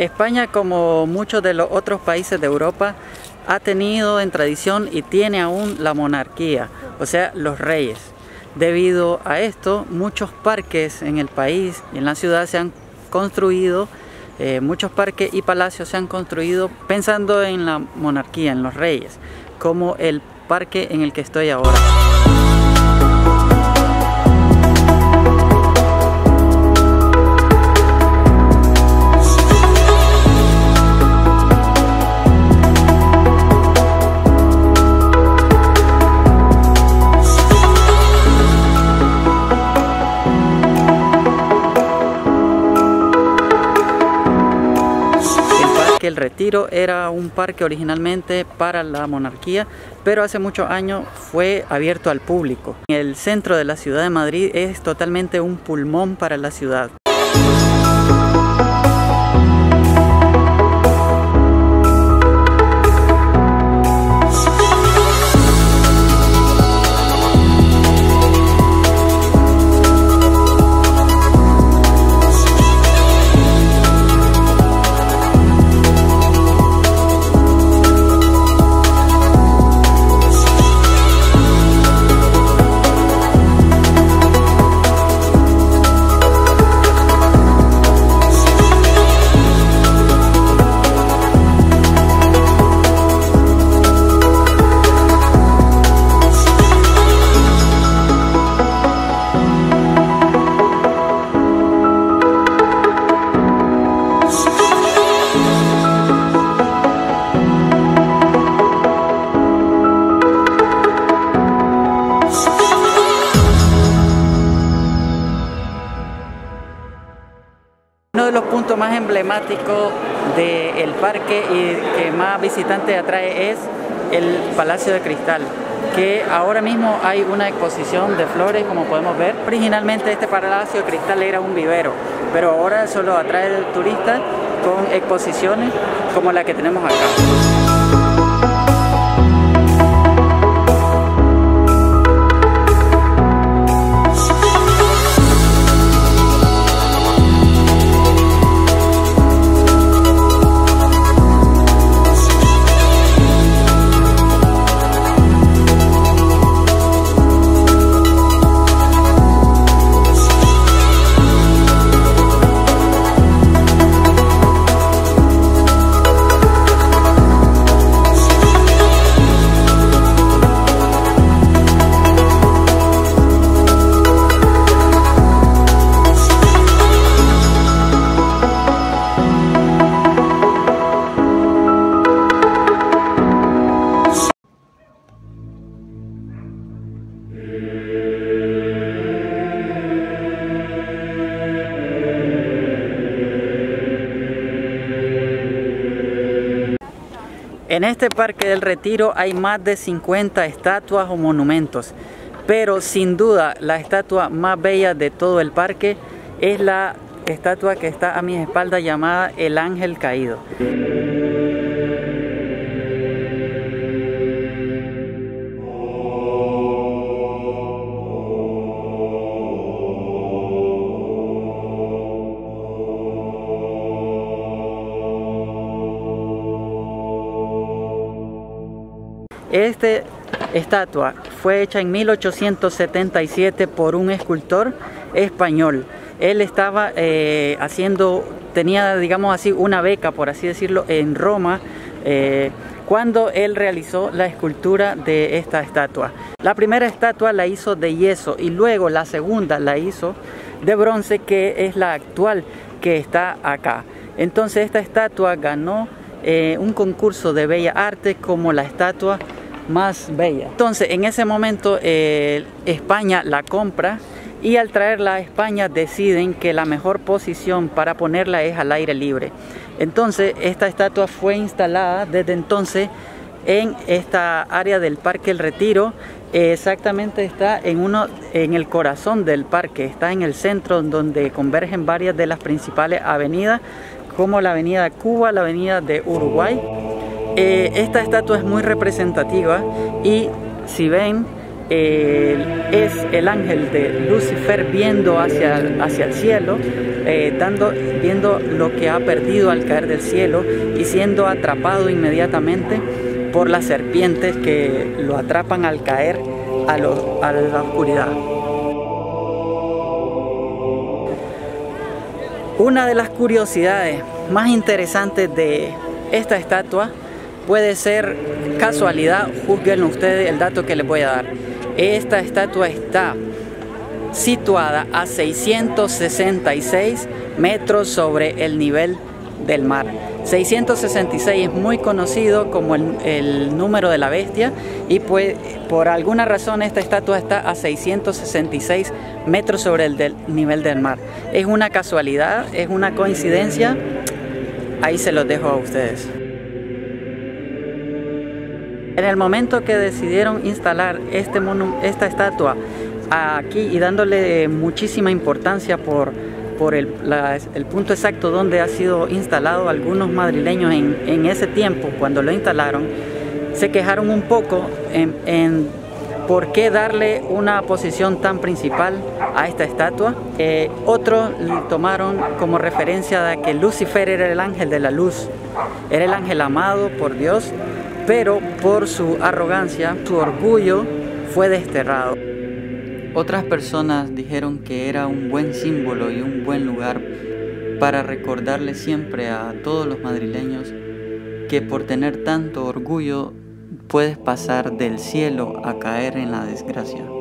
España, como muchos de los otros países de Europa, ha tenido en tradición y tiene aún la monarquía, o sea, los reyes. Debido a esto, muchos parques en el país y en la ciudad se han construido, eh, muchos parques y palacios se han construido pensando en la monarquía, en los reyes, como el parque en el que estoy ahora. Que el Retiro era un parque originalmente para la monarquía, pero hace muchos años fue abierto al público. El centro de la ciudad de Madrid es totalmente un pulmón para la ciudad. Emblemáticos del parque y que más visitantes atrae es el Palacio de Cristal, que ahora mismo hay una exposición de flores, como podemos ver. Originalmente este Palacio de Cristal era un vivero, pero ahora solo atrae turistas con exposiciones como la que tenemos acá. En este Parque del Retiro hay más de 50 estatuas o monumentos, pero sin duda la estatua más bella de todo el parque es la estatua que está a mi espalda llamada el Ángel Caído. Esta estatua fue hecha en 1877 por un escultor español. Él estaba eh, haciendo, tenía digamos así una beca, por así decirlo, en Roma eh, cuando él realizó la escultura de esta estatua. La primera estatua la hizo de yeso y luego la segunda la hizo de bronce que es la actual que está acá. Entonces esta estatua ganó eh, un concurso de bella arte como la estatua más bella. Entonces, en ese momento eh, España la compra y al traerla a España deciden que la mejor posición para ponerla es al aire libre. Entonces, esta estatua fue instalada desde entonces en esta área del Parque El Retiro. exactamente está en, uno, en el corazón del parque, está en el centro donde convergen varias de las principales avenidas, como la avenida Cuba, la avenida de Uruguay. Eh, esta estatua es muy representativa y si ven es el ángel de Lucifer viendo hacia, hacia el cielo, eh, dando, viendo lo que ha perdido al caer del cielo y siendo atrapado inmediatamente por las serpientes que lo atrapan al caer a, a la oscuridad. Una de las curiosidades más interesantes de esta estatua puede ser casualidad, juzguen ustedes el dato que les voy a dar. Esta estatua está situada a 666 metros sobre el nivel del mar. 666 es muy conocido como el, número de la bestia y pues por alguna razón esta estatua está a 666 metros sobre el del nivel del mar. Es una casualidad, es una coincidencia, ahí se los dejo a ustedes. En el momento que decidieron instalar este esta estatua aquí y dándole muchísima importancia por, el, punto exacto donde ha sido instalado, algunos madrileños en, ese tiempo, cuando lo instalaron, se quejaron un poco en, por qué darle una posición tan principal a esta estatua. Eh, otros tomaron como referencia de que Lucifer era el ángel de la luz, era el ángel amado por Dios pero por su arrogancia, su orgullo fue desterrado. Otras personas dijeron que era un buen símbolo y un buen lugar para recordarle siempre a todos los madrileños que por tener tanto orgullo puedes pasar del cielo a caer en la desgracia.